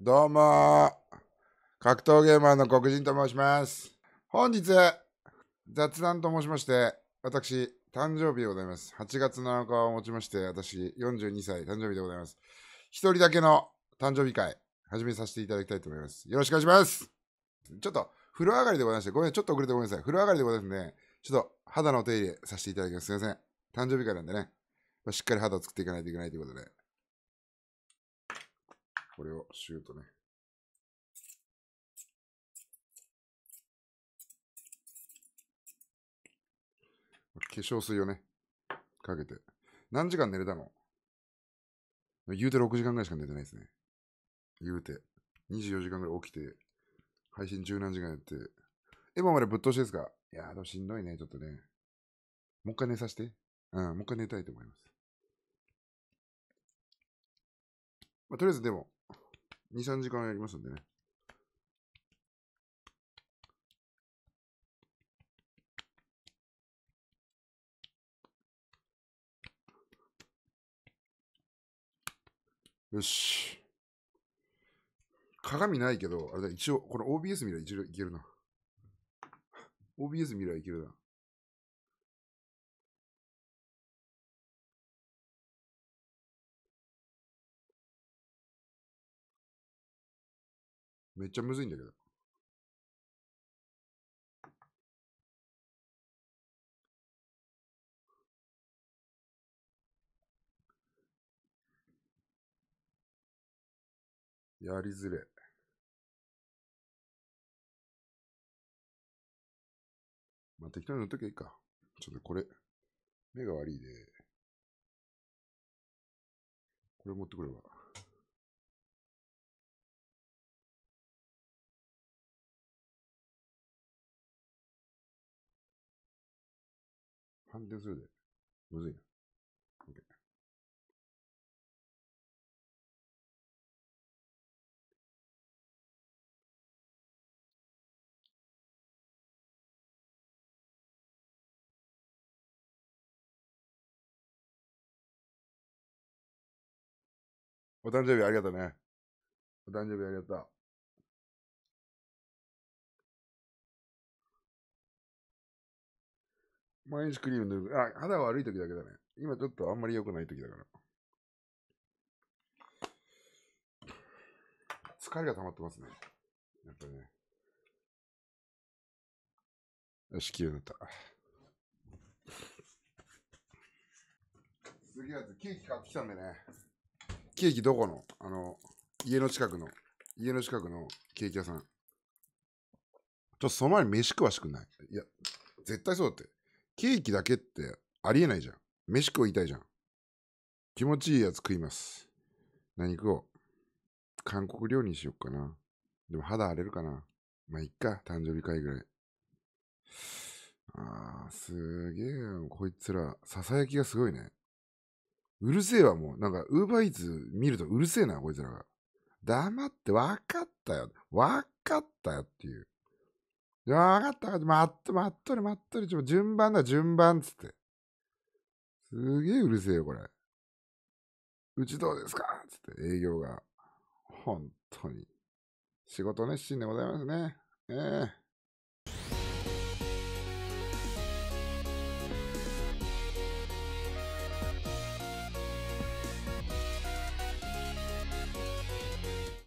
どうも格闘ゲーマーの黒人と申します。本日、雑談と申しまして、私、誕生日でございます。8月7日をもちまして、私、42歳、誕生日でございます。一人だけの誕生日会、始めさせていただきたいと思います。よろしくお願いします。ちょっと、風呂上がりでございまして、ごめん、ちょっと遅れてごめんなさい。風呂上がりでございますね。ちょっと、肌のお手入れさせていただきます。すいません。誕生日会なんでね、しっかり肌を作っていかないといけないということで。これをシュートね。化粧水をね、かけて。何時間寝れたの？言うて6時間ぐらいしか寝てないですね。言うて。24時間ぐらい起きて、配信十何時間やって。今までぶっ通しですか？いやー、しんどいね、ちょっとね。もう一回寝させて。うん、もう一回寝たいと思います。まあ、とりあえずでも、2、3時間やりますんでね。よし。鏡ないけど、あれだ、一応、これ OBS 見れば一応いけるな。OBS 見ればいけるな。めっちゃむずいんだけど。やりづれ。まあ、適当に塗っときゃいいか。ちょっとこれ、目が悪いで。これ持ってくれば。反転するで。むずいな。OK お誕生日ありがとうね。お誕生日ありがとう。毎日クリーム塗る。あ、肌悪い時だけだね。今ちょっとあんまり良くない時だから。疲れが溜まってますね。やっぱりね。よし、綺麗になった。すげえやつ、ケーキ買ってきたんでね。ケーキどこの？あの、家の近くの、家の近くのケーキ屋さん。ちょっとその前に飯食わしくない？いや、絶対そうだって。ケーキだけってありえないじゃん。飯食いたいじゃん。気持ちいいやつ食います。何食おう韓国料理にしよっかな。でも肌荒れるかな。まあ、いっか。誕生日会ぐらい。あー、すげえ。こいつら、ささやきがすごいね。うるせえわ、もう。なんか、ウーバーイーツ見るとうるせえな、こいつらが。黙って、わかったよ。わかったよっていう。いや、わかった、わかった。待っと、待っとる、待っとる。順番だ、順番、つって。すげえうるせえよ、これ。うちどうですか？つって、営業が。本当に。仕事熱心でございますね。ええ